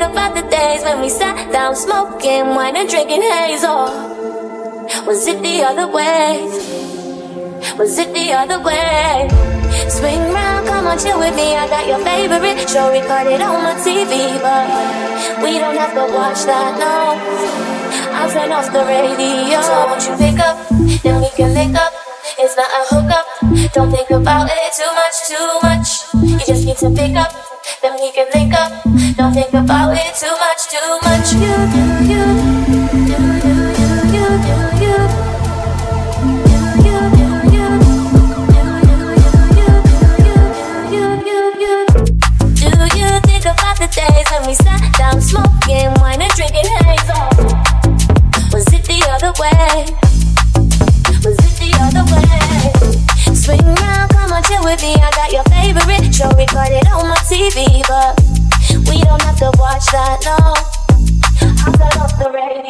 about the days when we sat down smoking wine and drinking hazel? Was it the other way? Was it the other way? Swing round, come on, chill with me. I got your favorite show recorded on my TV, but we don't have to watch that, no. I'll turn off the radio. So won't you pick up, then we can link up. It's not a hookup. Don't think about it too much, too much. You just need to pick up, then we can link up. Think about it too much, too much. You do you, you, you, you. You, you, you, the days when we sat down smoking wine and drinking hazel? Was it the other way? Was it the other way? Swing round, come on, chill with me. I got your favorite show recorded on my TV, don't have to watch that, no. I'll turn off the radio.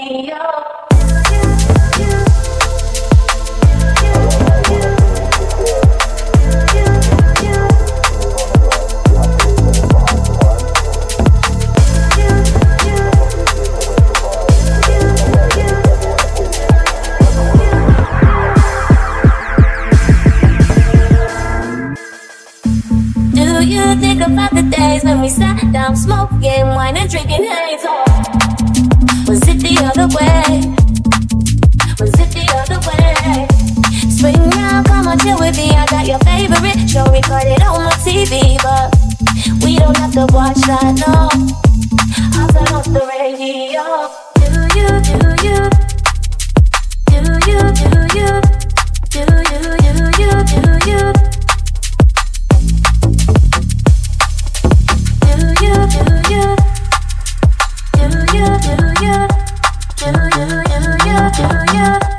Do you think about the days when we sat down smoking wine and drinking hazel? Was it the other way? Was it the other way? Swing round, come on, chill with me. I got your favorite show recorded on my TV, but we don't have to watch that, no. I'll turn off the radio. Do you, do you, do you, do you, do you?